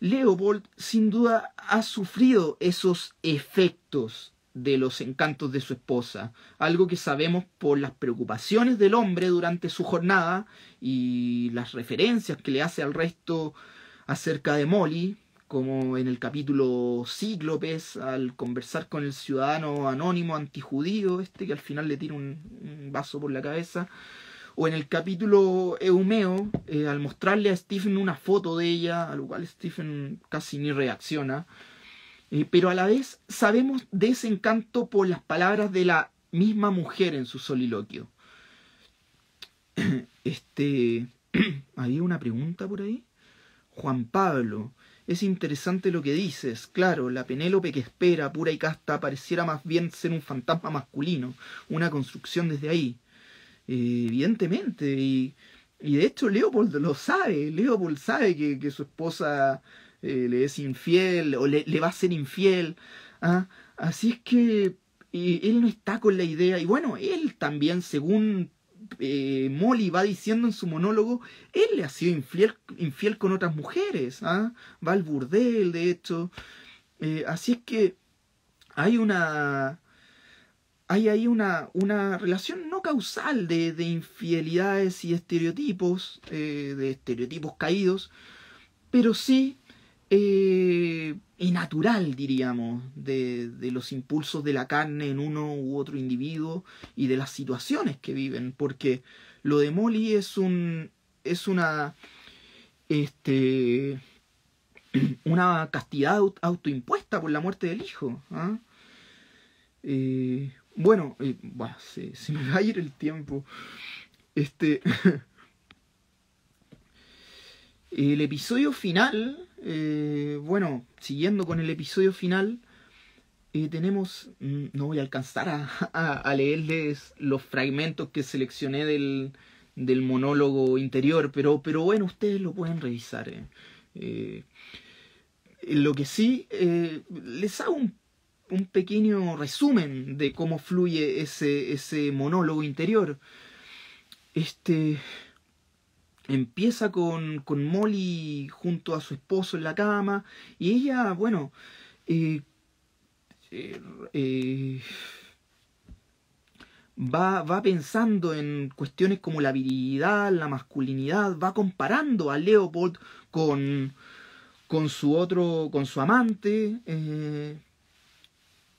Speaker 1: Leopold sin duda ha sufrido esos efectos de los encantos de su esposa, algo que sabemos por las preocupaciones del hombre durante su jornada y las referencias que le hace al resto acerca de Molly, como en el capítulo Cíclopes, al conversar con el ciudadano anónimo antijudío, este que al final le tira un, vaso por la cabeza, o en el capítulo Eumeo, eh, al mostrarle a Stephen una foto de ella, a lo cual Stephen casi ni reacciona, eh, pero a la vez sabemos de ese encanto por las palabras de la misma mujer en su soliloquio. [clears throat] Este, [clears throat] había una pregunta por ahí. Juan Pablo, es interesante lo que dices. Claro, la Penélope que espera, pura y casta, pareciera más bien ser un fantasma masculino, una construcción desde ahí. Evidentemente, y, y, de hecho Leopold lo sabe. Leopold sabe que, que su esposa eh, le es infiel o le, va a ser infiel. ¿ah? Así es que él no está con la idea. Y bueno, él también, según eh, Molly va diciendo en su monólogo, él le ha sido infiel, infiel con otras mujeres. ¿ah? Va al burdel, de hecho. Eh, así es que hay una hay ahí una, una relación no causal de, de infidelidades y estereotipos, de estereotipos caídos, pero sí eh, y natural, diríamos, de, de, los impulsos de la carne en uno u otro individuo y de las situaciones que viven, porque lo de Molly es un es una este una castidad autoimpuesta por la muerte del hijo. ¿ah? Eh, bueno, eh, se, me va a ir el tiempo. Este [laughs] el episodio final eh, bueno, siguiendo con el episodio final, eh, tenemos, mm, no voy a alcanzar a, [laughs] leerles los fragmentos que seleccioné del, del monólogo interior, pero, pero bueno, ustedes lo pueden revisar. Eh. lo que sí, les hago un, un, pequeño resumen de cómo fluye ese, ese monólogo interior. Este, empieza con, con Molly junto a su esposo en la cama y ella, bueno, eh, eh, eh, va, va pensando en cuestiones como la virilidad, la masculinidad, va comparando a Leopold con, con su otro, con su amante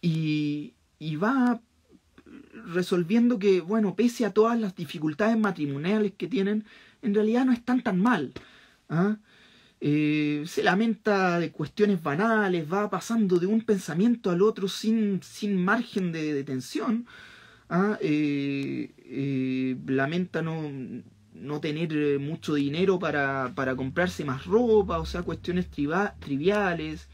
Speaker 1: y, y va resolviendo que, bueno, pese a todas las dificultades matrimoniales que tienen, en realidad no están tan mal. ¿ah? Eh, se lamenta de cuestiones banales, va pasando de un pensamiento al otro sin, sin margen de detención. ¿ah? Eh, eh, lamenta no, no tener mucho dinero para, para comprarse más ropa, o sea, cuestiones triviales.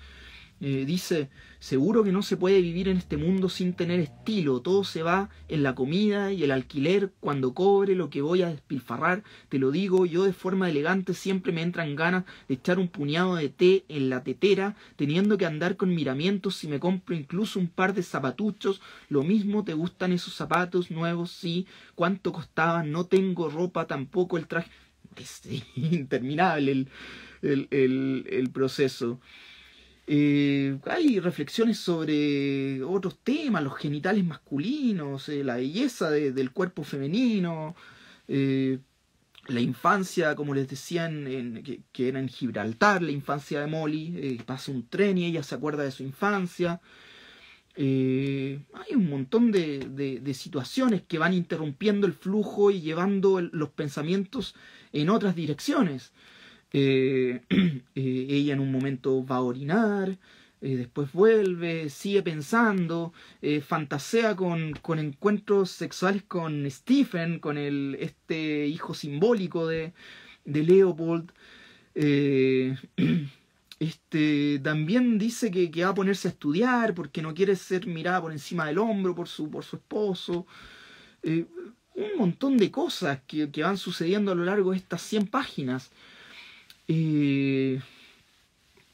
Speaker 1: dice, Seguro que no se puede vivir en este mundo sin tener estilo. Todo se va en la comida y el alquiler. Cuando cobre lo que voy a despilfarrar, te lo digo, yo de forma elegante siempre me entran ganas de echar un puñado de té en la tetera, teniendo que andar con miramientos si me compro incluso un par de zapatuchos. Lo mismo te gustan esos zapatos nuevos, sí. ¿Cuánto costaban? No tengo ropa, tampoco el traje. [laughs] Es interminable el, el, el, el proceso. Eh, hay reflexiones sobre otros temas, los genitales masculinos, eh, la belleza del cuerpo femenino, eh, la infancia, como les decían, en, que, era en Gibraltar, la infancia de Molly, pasa un tren y ella se acuerda de su infancia. hay un montón de, de, situaciones que van interrumpiendo el flujo y llevando los pensamientos en otras direcciones. Eh, [clears throat] eh, ella en un momento va a orinar, eh, después vuelve, sigue pensando, fantasea con, con, encuentros sexuales con Stephen, con el, este hijo simbólico de, de Leopold. [clears throat] este, también dice que, va a ponerse a estudiar porque no quiere ser mirada por encima del hombro por su, por su esposo. un montón de cosas que, que van sucediendo a lo largo de estas 100 páginas. Eh,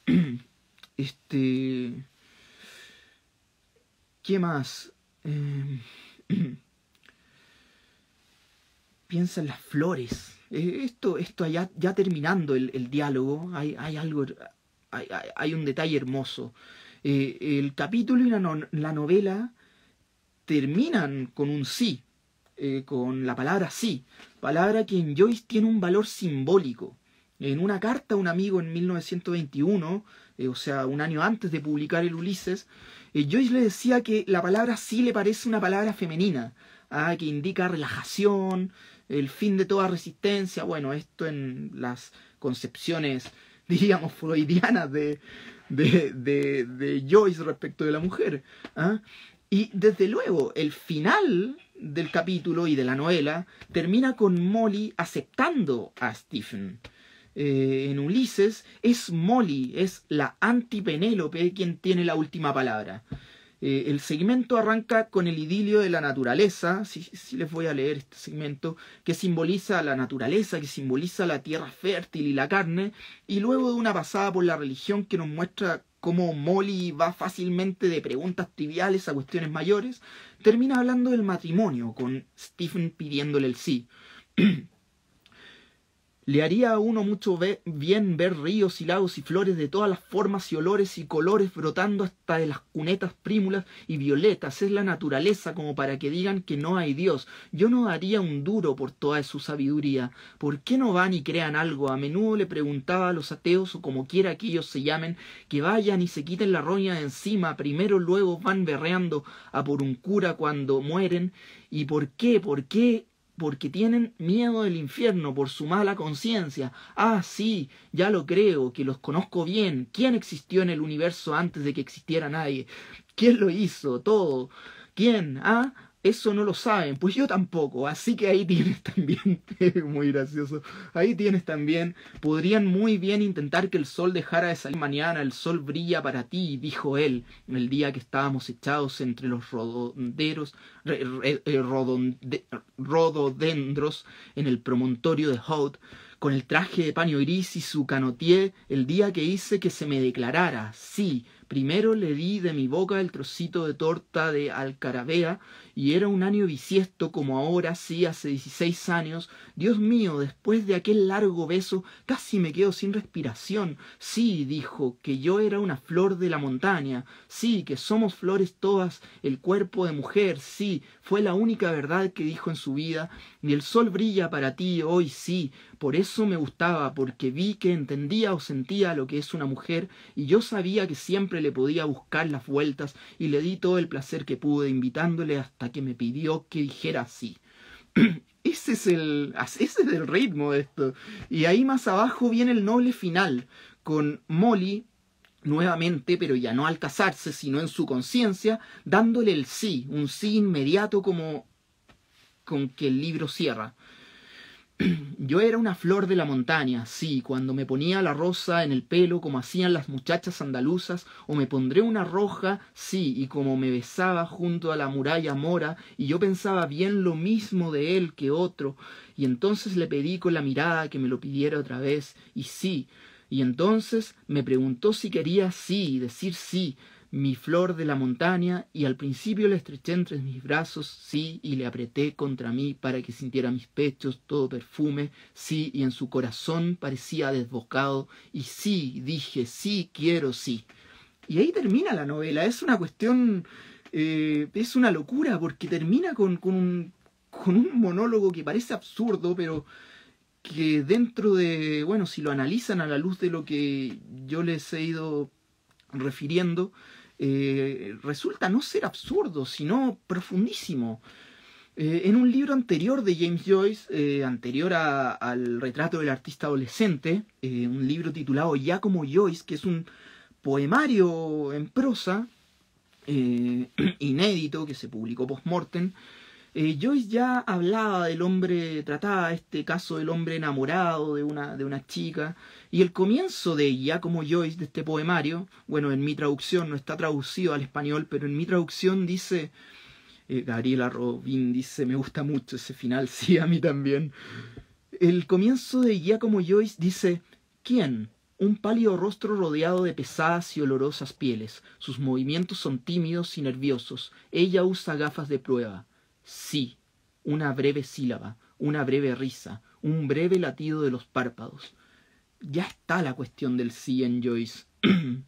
Speaker 1: [clears throat] este. ¿Qué más? Eh, [clears throat] piensa en las flores. Eh, esto, esto ya, ya terminando el, diálogo, hay, hay algo, hay, hay, un detalle hermoso. Eh, el capítulo y la, la, novela terminan con un sí, eh, con la palabra sí, palabra que en Joyce tiene un valor simbólico. En una carta a un amigo en 1921, o sea, un año antes de publicar el Ulises, Joyce le decía que la palabra sí le parece una palabra femenina, ah, que indica relajación, el fin de toda resistencia, bueno, esto en las concepciones, [laughs] diríamos, freudianas de, de, de, Joyce respecto de la mujer. ¿ah? Y desde luego, el final del capítulo y de la novela termina con Molly aceptando a Stephen. Eh, en Ulises es Molly, es la anti-Penélope quien tiene la última palabra. Eh, el segmento arranca con el idilio de la naturaleza, si sí, les voy a leer este segmento, que simboliza la naturaleza, que simboliza la tierra fértil y la carne, y luego de una pasada por la religión que nos muestra cómo Molly va fácilmente de preguntas triviales a cuestiones mayores, termina hablando del matrimonio, con Stephen pidiéndole el sí. [clears throat] Le haría a uno mucho bien ver ríos y lagos y flores de todas las formas y olores y colores brotando hasta de las cunetas prímulas y violetas. Es la naturaleza como para que digan que no hay Dios. Yo no daría un duro por toda su sabiduría. ¿Por qué no van y crean algo? A menudo le preguntaba a los ateos o como quiera que ellos se llamen, que vayan y se quiten la roña de encima. Primero luego van berreando a por un cura cuando mueren. ¿Y por qué? ¿Por qué porque tienen miedo del infierno por su mala conciencia. Ah, sí, ya lo creo, que los conozco bien. ¿Quién existió en el universo antes de que existiera nadie? ¿Quién lo hizo? Todo. ¿Quién? Ah, eso no lo saben, pues yo tampoco, así que ahí [laughs] tienes también, muy gracioso, ahí tienes también, podrían muy bien intentar que el sol dejara de salir mañana, el sol brilla para ti, dijo él, el día que estábamos echados entre los rodonderos, eh, rododendros en el promontorio de Hout, con el traje de paño gris y su canotier, el día que hice que se me declarara, sí, Primero le di de mi boca el trocito de torta de alcarabea, y era un año bisiesto como ahora, sí, hace dieciséis años. Dios mío, después de aquel largo beso, casi me quedo sin respiración. Sí, dijo, que yo era una flor de la montaña. Sí, que somos flores todas, el cuerpo de mujer. Sí, fue la única verdad que dijo en su vida. Y el sol brilla para ti hoy, sí. Por eso me gustaba, porque vi que entendía o sentía lo que es una mujer, y yo sabía que siempre le podía buscar las vueltas y le di todo el placer que pude invitándole hasta que me pidió que dijera sí. [clears throat] ese es el ese es el ritmo de esto. Y ahí más abajo viene el noble final con Molly nuevamente, pero ya no al casarse, sino en su conciencia, dándole el sí, un sí inmediato como con que el libro cierra. [clears throat] Yo era una flor de la montaña, sí, cuando me ponía la rosa en el pelo como hacían las muchachas andaluzas, o me pondré una roja, sí, y como me besaba junto a la muralla mora, y yo pensaba bien lo mismo de él que otro, y entonces le pedí con la mirada que me lo pidiera otra vez, y sí, y entonces me preguntó si quería sí, decir sí, mi flor de la montaña, y al principio le estreché entre mis brazos, sí, y le apreté contra mí para que sintiera mis pechos todo perfume, sí, y en su corazón parecía desbocado, y sí, dije, sí, quiero, sí. Y ahí termina la novela, es una cuestión, eh, es una locura, porque termina con, con, un, con un monólogo que parece absurdo, pero que dentro de, bueno, si lo analizan a la luz de lo que yo les he ido refiriendo, eh, resulta no ser absurdo, sino profundísimo. Eh, en un libro anterior de James Joyce, eh, anterior al retrato del artista adolescente, un libro titulado Ya como Joyce, que es un poemario en prosa, [clears throat] inédito, que se publicó post-mortem, eh, Joyce ya hablaba del hombre, trataba este caso del hombre enamorado de una, de una chica, y el comienzo de ella, como Joyce, de este poemario, bueno, en mi traducción no está traducido al español, pero en mi traducción dice, eh, Gabriela Robin dice, me gusta mucho ese final, [laughs] sí, a mí también. El comienzo de ya como Joyce dice, ¿quién? Un pálido rostro rodeado de pesadas y olorosas pieles. Sus movimientos son tímidos y nerviosos. Ella usa gafas de prueba. Sí, una breve sílaba, una breve risa, un breve latido de los párpados. Ya está la cuestión del sí en Joyce. [coughs]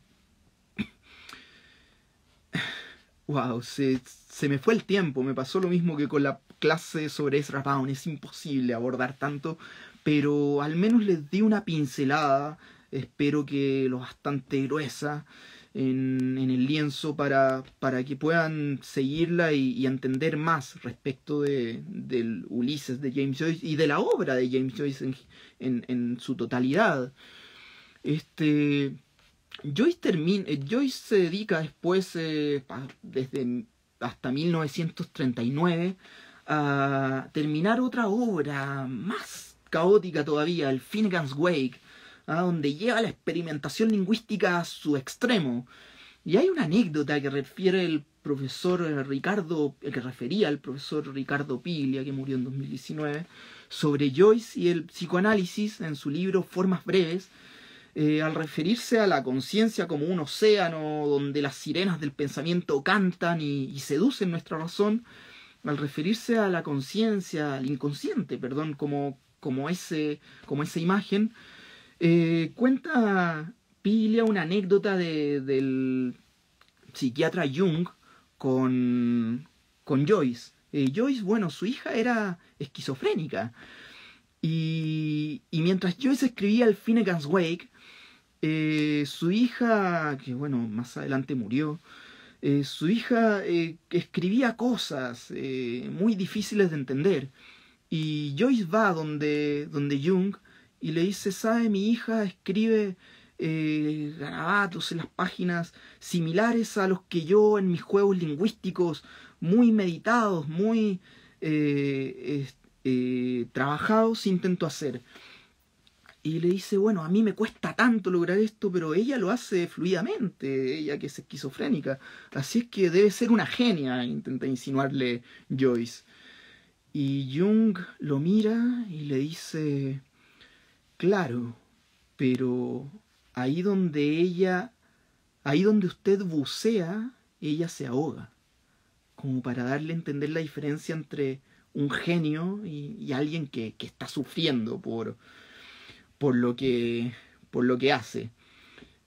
Speaker 1: wow, se, se, me fue el tiempo. Me pasó lo mismo que con la clase sobre Ezra Pound. Es imposible abordar tanto, pero al menos les di una pincelada. Espero que lo bastante gruesa en, el lienzo para, para, que puedan seguirla y, entender más respecto de, del Ulises de James Joyce y de la obra de James Joyce en, en, su totalidad. Este, Joyce, termina, eh, Joyce se dedica después, eh, desde hasta 1939, a terminar otra obra más caótica todavía, el Finnegan's Wake, ¿ah? donde lleva la experimentación lingüística a su extremo. Y hay una anécdota que refiere el profesor Ricardo, el que refería al profesor Ricardo Piglia, que murió en 2019, sobre Joyce y el psicoanálisis en su libro Formas Breves, eh, al referirse a la conciencia como un océano donde las sirenas del pensamiento cantan y, y seducen nuestra razón, al referirse a la conciencia, al inconsciente, perdón, como, como, ese, como esa imagen, eh, cuenta Pilia una anécdota de, del psiquiatra Jung con, con Joyce. Eh, Joyce, bueno, su hija era esquizofrénica. Y, y mientras Joyce escribía el Finnegan's Wake, eh, su hija, que bueno, más adelante murió, su hija escribía cosas muy difíciles de entender. Y Joyce va donde, donde Jung y le dice, ¿sabe? Mi hija escribe eh, garabatos en las páginas similares a los que yo en mis juegos lingüísticos, muy meditados, muy eh, eh, trabajados, intento hacer. Y le dice, bueno, a mí me cuesta tanto lograr esto, pero ella lo hace fluidamente, ella que es esquizofrénica. Así es que debe ser una genia, intenta insinuarle Joyce. Y Jung lo mira y le dice, Claro, pero ahí donde ella, ahí donde usted bucea, ella se ahoga, como para darle a entender la diferencia entre un genio y, alguien que, que, está sufriendo por, por, lo, que, por lo que hace.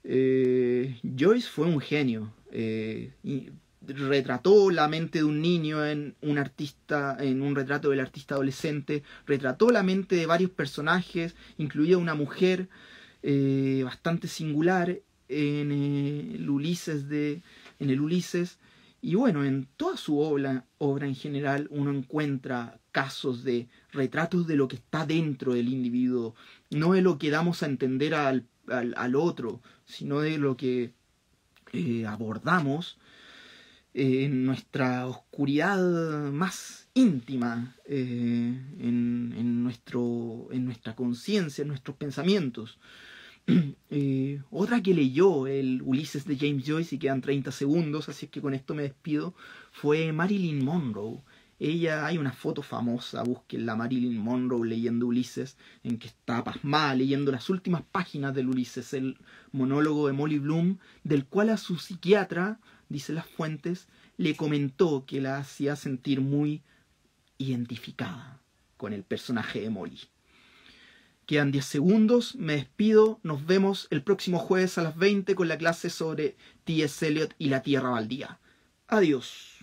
Speaker 1: Eh, Joyce fue un genio. Eh, retrató la mente de un niño en un artista, en un retrato del artista adolescente, retrató la mente de varios personajes, incluida una mujer eh, bastante singular en el Ulises de, en el Ulises, y bueno, en toda su obra, obra en general uno encuentra casos de retratos de lo que está dentro del individuo, no de lo que damos a entender al, al, otro, sino de lo que eh, abordamos en nuestra oscuridad más íntima, eh, en, nuestro, en nuestra conciencia, en nuestros pensamientos. [clears throat] Eh, otra que leyó el Ulises de James Joyce y quedan 30 segundos, así que con esto me despido, fue Marilyn Monroe. Ella, hay una foto famosa, busquen la Marilyn Monroe leyendo Ulises, en que está pasmada leyendo las últimas páginas del Ulises, el monólogo de Molly Bloom, del cual a su psiquiatra dice las fuentes, le comentó que la hacía sentir muy identificada con el personaje de Molly. Quedan 10 segundos, me despido, nos vemos el próximo jueves a las 20 con la clase sobre T.S. Eliot y la Tierra Baldía. Adiós.